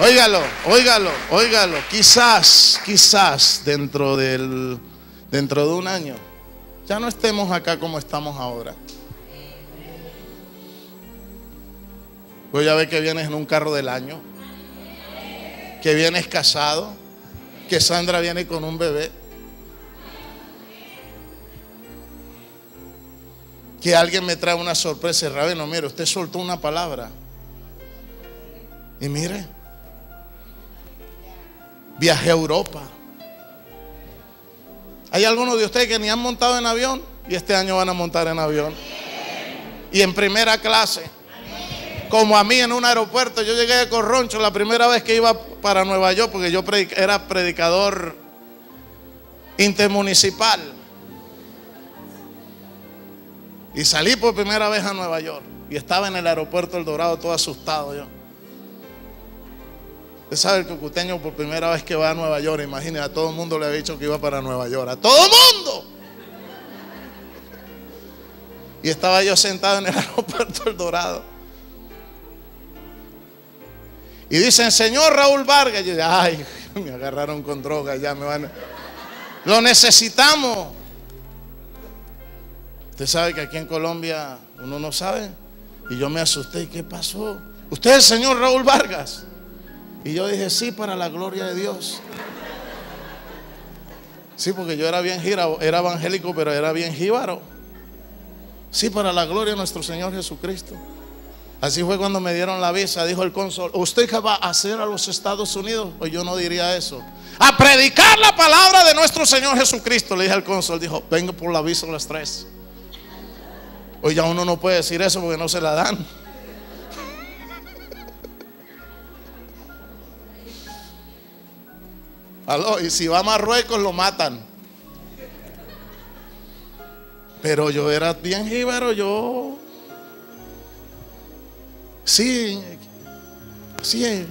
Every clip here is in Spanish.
Óigalo, óigalo, óigalo. Quizás, quizás dentro del dentro de un año ya no estemos acá como estamos ahora. Pues ya ve que vienes en un carro del año, que vienes casado, que Sandra viene con un bebé, que alguien me trae una sorpresa. Rabino, mire, usted soltó una palabra. Y mire, viajé a Europa. Hay algunos de ustedes que ni han montado en avión y este año van a montar en avión. Y en primera clase. Como a mí en un aeropuerto, yo llegué a Corroncho la primera vez que iba para Nueva York, porque yo era predicador intermunicipal. Y salí por primera vez a Nueva York. Y estaba en el aeropuerto El Dorado todo asustado yo. Usted sabe el cucuteño por primera vez que va a Nueva York, imagínese, a todo el mundo le había dicho que iba para Nueva York. ¡A todo el mundo! Y estaba yo sentado en el aeropuerto El Dorado. Y dicen, señor Raúl Vargas. Y yo, ay, me agarraron con droga, ya me van. Lo necesitamos. Usted sabe que aquí en Colombia uno no sabe. Y yo me asusté. ¿Y qué pasó? ¿Usted es el señor Raúl Vargas? Y yo dije, sí, para la gloria de Dios. Sí, porque yo era bien jíbaro, era evangélico, pero era bien jíbaro. Sí, para la gloria de nuestro Señor Jesucristo. Así fue cuando me dieron la visa, dijo el cónsul, ¿usted qué va a hacer a los Estados Unidos? Pues yo no diría eso. A predicar la palabra de nuestro Señor Jesucristo, le dije al cónsul, dijo, vengo por la visa a las tres. Hoy ya uno no puede decir eso porque no se la dan. Aló, y si va a Marruecos lo matan. Pero yo era bien jíbaro, yo. Sí, sí.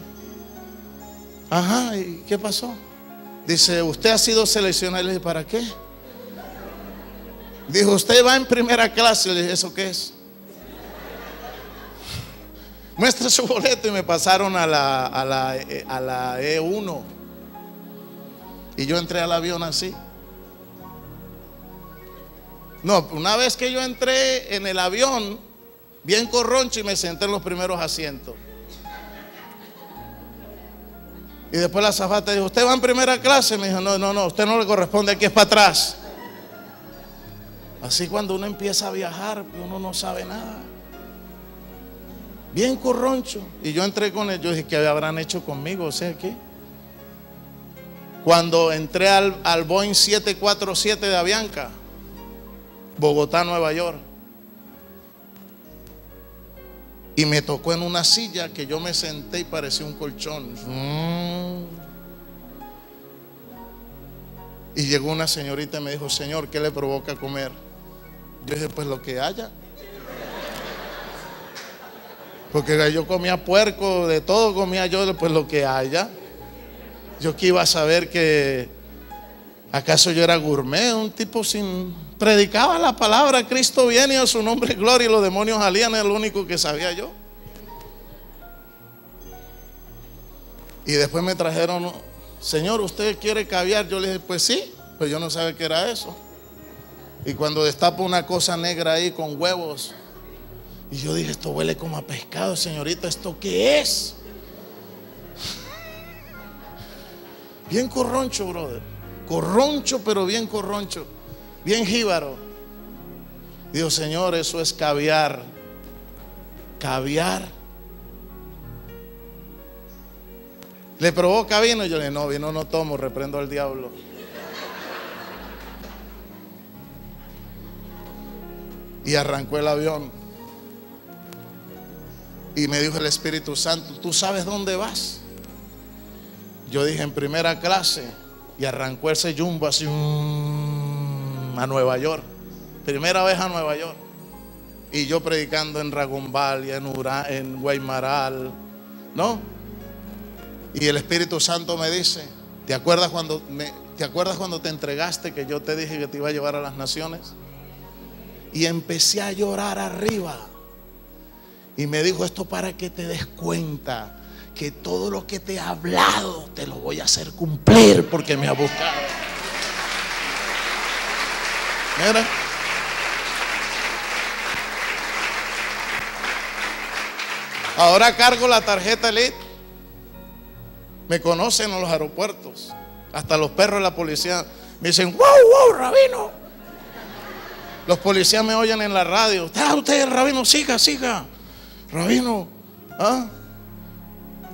Ajá, ¿y qué pasó? Dice, usted ha sido seleccionado. Le dije, ¿para qué? Dijo, usted va en primera clase. Le dije, ¿eso qué es? Muestra su boleto y me pasaron a la, a la, a la E1. Y yo entré al avión así. No, una vez que yo entré en el avión, bien corroncho y me senté en los primeros asientos. Y después la zafata dijo, ¿usted va en primera clase? Me dijo, no, no, no, usted no le corresponde, aquí es para atrás. Así cuando uno empieza a viajar, uno no sabe nada. Bien corroncho. Y yo entré con él, yo dije, ¿qué habrán hecho conmigo? O sea, ¿qué? Cuando entré al, al Boeing 747 de Avianca, Bogotá, Nueva York, y me tocó en una silla que yo me senté y parecía un colchón. Y llegó una señorita y me dijo, Señor, ¿qué le provoca comer? Yo dije, pues lo que haya. Porque yo comía puerco, de todo comía yo, pues lo que haya. Yo que iba a saber que acaso yo era gourmet, un tipo sin predicaba la palabra, Cristo viene a su nombre gloria y los demonios salían, es lo único que sabía yo. Y después me trajeron, Señor, ¿usted quiere caviar? Yo le dije, pues sí, pues yo no sabía qué era eso. Y cuando destapo una cosa negra ahí con huevos, y yo dije, esto huele como a pescado, señorita, ¿esto qué es? Bien corroncho, brother. Corroncho, pero bien corroncho. Bien jíbaro. Digo, Señor, eso es caviar. Caviar. ¿Le provoca vino? Yo le no, vino no tomo, reprendo al diablo. Y arrancó el avión. Y me dijo el Espíritu Santo, ¿tú sabes dónde vas? Yo dije en primera clase y arrancó ese jumbo así mm, a Nueva York. Primera vez a Nueva York. Y yo predicando en Ragombal y en, en Guaymaral, ¿no? Y el Espíritu Santo me dice, ¿te acuerdas cuando ¿te acuerdas cuando te entregaste que yo te dije que te iba a llevar a las naciones? Y empecé a llorar arriba. Y me dijo esto para que te des cuenta que todo lo que te he hablado te lo voy a hacer cumplir porque me ha buscado. Mira. Ahora cargo la tarjeta Elite. Me conocen en los aeropuertos. Hasta los perros de la policía me dicen, wow, wow, rabino. Los policías me oyen en la radio. ¿Está usted, rabino? Siga, siga. Rabino, ¿ah?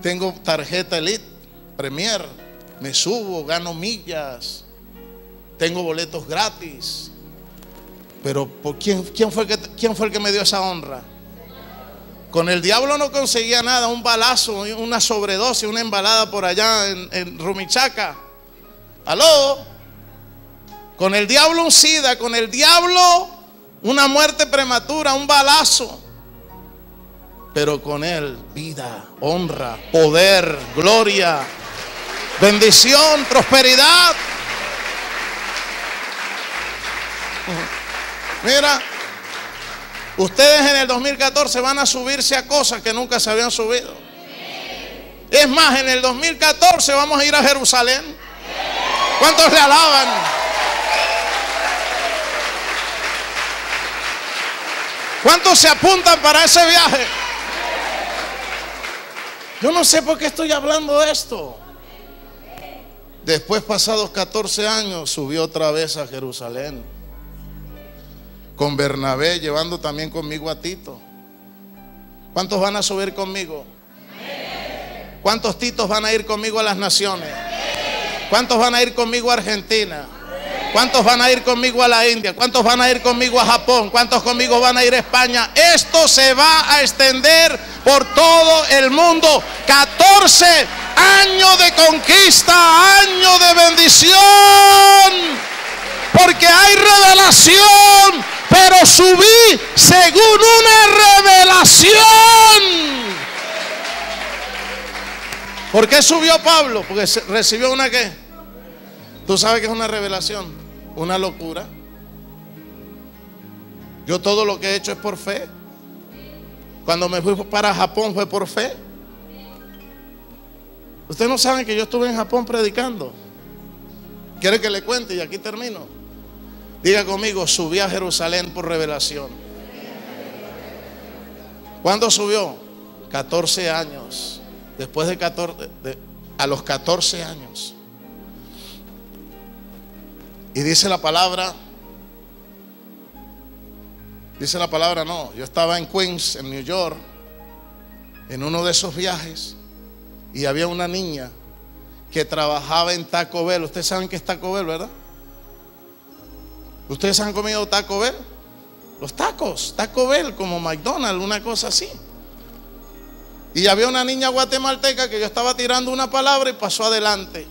Tengo tarjeta Elite, Premier. Me subo, gano millas. Tengo boletos gratis. Pero ¿por quién, quién, fue que, ¿quién fue el que me dio esa honra? Con el diablo no conseguía nada, un balazo, una sobredosis, una embalada por allá en, Rumichaca. ¿Aló? Con el diablo un sida, con el diablo una muerte prematura, un balazo. Pero con él vida, honra, poder, gloria, bendición, prosperidad. Mira, Ustedes en el 2014 van a subirse a cosas que nunca se habían subido. Es más, en el 2014 vamos a ir a Jerusalén. ¿Cuántos le alaban? ¿Cuántos se apuntan para ese viaje? Yo no sé por qué estoy hablando de esto. Después, pasados 14 años, subió otra vez a Jerusalén con Bernabé, llevando también conmigo a Tito. ¿Cuántos van a subir conmigo? ¿Cuántos Titos van a ir conmigo a las naciones? ¿Cuántos van a ir conmigo a Argentina? ¿Cuántos van a ir conmigo a la India? ¿Cuántos van a ir conmigo a Japón? ¿Cuántos conmigo van a ir a España? Esto se va a extender por todo el mundo. 14 años de conquista, años de bendición. Porque hay revelación pero subí según una revelación. ¿Por qué subió Pablo? Porque recibió una qué? Tú sabes que es una revelación, una locura. Yo todo lo que he hecho es por fe. Cuando me fui para Japón fue por fe. Ustedes no saben que yo estuve en Japón predicando. ¿Quiere que le cuente? Y aquí termino. Diga conmigo, subí a Jerusalén por revelación. ¿Cuándo subió? 14 años. Después de 14, a los 14 años. Y dice la palabra, dice la palabra, no, yo estaba en Queens, en New York, en uno de esos viajes, y había una niña que trabajaba en Taco Bell. Ustedes saben que es Taco Bell, ¿verdad? ¿Ustedes han comido Taco Bell? Los tacos, Taco Bell, como McDonald's, una cosa así. Y había una niña guatemalteca que yo estaba tirando una palabra y pasó adelante.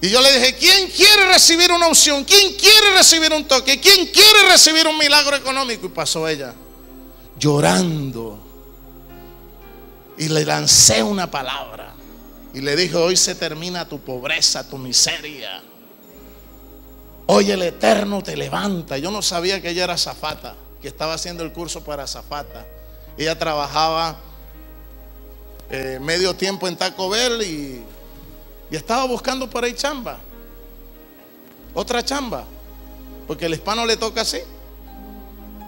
Y yo le dije, ¿quién quiere recibir una unción? ¿Quién quiere recibir un toque? ¿Quién quiere recibir un milagro económico? Y pasó ella, llorando. Y le lancé una palabra. Y le dije, hoy se termina tu pobreza, tu miseria. Hoy el Eterno te levanta. Yo no sabía que ella era zafata, que estaba haciendo el curso para zafata. Ella trabajaba eh, medio tiempo en Taco Bell y, y estaba buscando por ahí chamba. Otra chamba. Porque el hispano le toca así.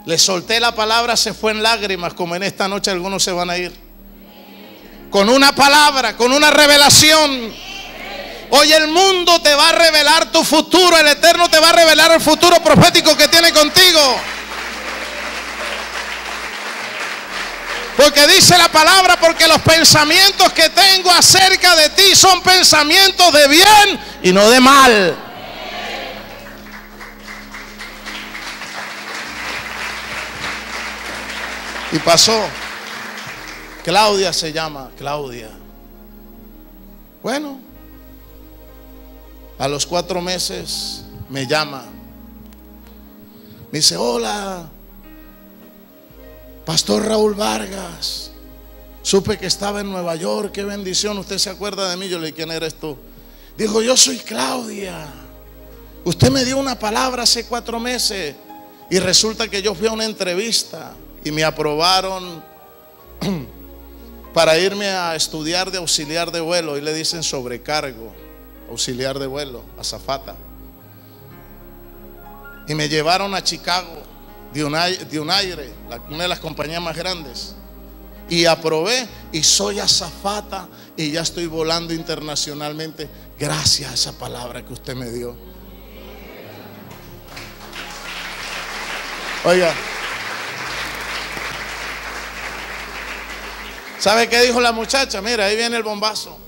Le solté la palabra, se fue en lágrimas, como en esta noche algunos se van a ir. Con una palabra, con una revelación. Hoy el mundo te va a revelar tu futuro, el Eterno te va a revelar el futuro profético que tiene contigo. Porque dice la palabra, porque los pensamientos que tengo acerca de ti son pensamientos de bien y no de mal. Y pasó. Claudia se llama, Claudia. Bueno, a los cuatro meses me llama. Me dice, hola, Pastor Raúl Vargas. Supe que estaba en Nueva York, qué bendición. Usted se acuerda de mí. Yo le dije, ¿quién eres tú? Dijo, yo soy Claudia. Usted me dio una palabra hace cuatro meses y resulta que yo fui a una entrevista y me aprobaron para irme a estudiar de auxiliar de vuelo y le dicen sobrecargo, auxiliar de vuelo, azafata. Y me llevaron a Chicago, de Unaire, una de las compañías más grandes. Y aprobé y soy azafata y ya estoy volando internacionalmente gracias a esa palabra que usted me dio. Oiga. ¿Sabe qué dijo la muchacha? Mira, ahí viene el bombazo.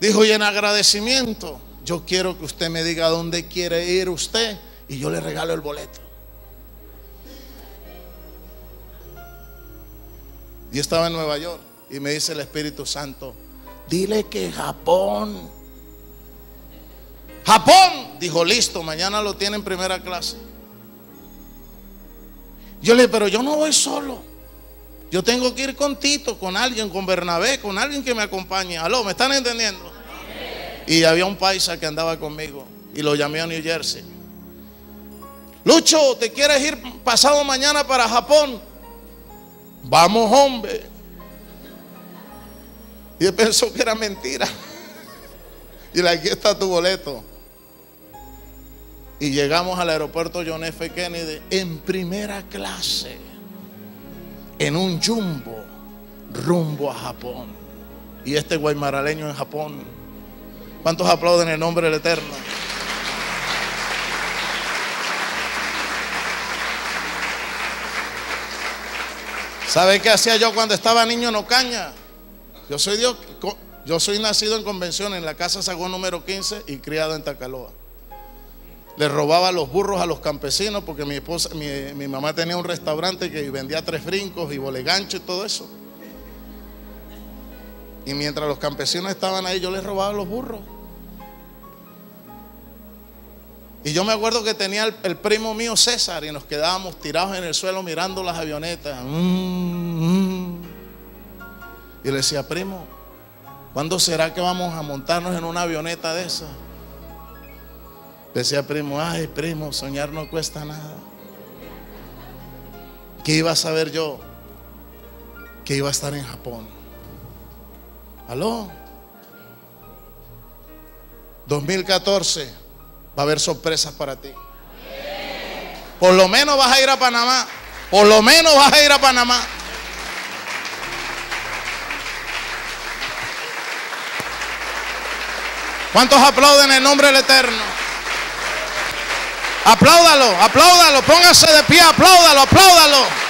Dijo, y en agradecimiento, yo quiero que usted me diga dónde quiere ir usted y yo le regalo el boleto. Yo estaba en Nueva York y me dice el Espíritu Santo, dile que Japón. Japón, dijo, listo, mañana lo tiene en primera clase. Yo le dije, pero yo no voy solo. Yo tengo que ir con Tito, con alguien, con Bernabé, con alguien que me acompañe. Aló, ¿me están entendiendo? Y había un paisa que andaba conmigo y lo llamé a New Jersey. Lucho, ¿te quieres ir pasado mañana para Japón? Vamos, hombre. Y él pensó que era mentira. Y aquí está tu boleto. Y llegamos al aeropuerto John F. Kennedy en primera clase, en un jumbo, rumbo a Japón. Y este guaymaraleño en Japón. ¿Cuántos aplauden el nombre del Eterno? ¿Sabe qué hacía yo cuando estaba niño en Ocaña? Yo soy Dios, yo soy nacido en convención en la casa Sagón número 15 y criado en Tacaloa. Le robaba los burros a los campesinos porque mi esposa, mi, mamá tenía un restaurante que vendía tres brincos y bolegancho y todo eso. Y mientras los campesinos estaban ahí, yo les robaba los burros. Y yo me acuerdo que tenía el, primo mío César y nos quedábamos tirados en el suelo mirando las avionetas. Mm, mm. Y le decía, primo, ¿cuándo será que vamos a montarnos en una avioneta de esa? Decía primo, ay primo, soñar no cuesta nada. ¿Qué iba a saber yo? Que iba a estar en Japón. ¿Aló? 2014 va a haber sorpresas para ti. Por lo menos vas a ir a Panamá. Por lo menos vas a ir a Panamá. ¿Cuántos aplauden el nombre del Eterno? Apláudalo, apláudalo, póngase de pie, apláudalo, apláudalo.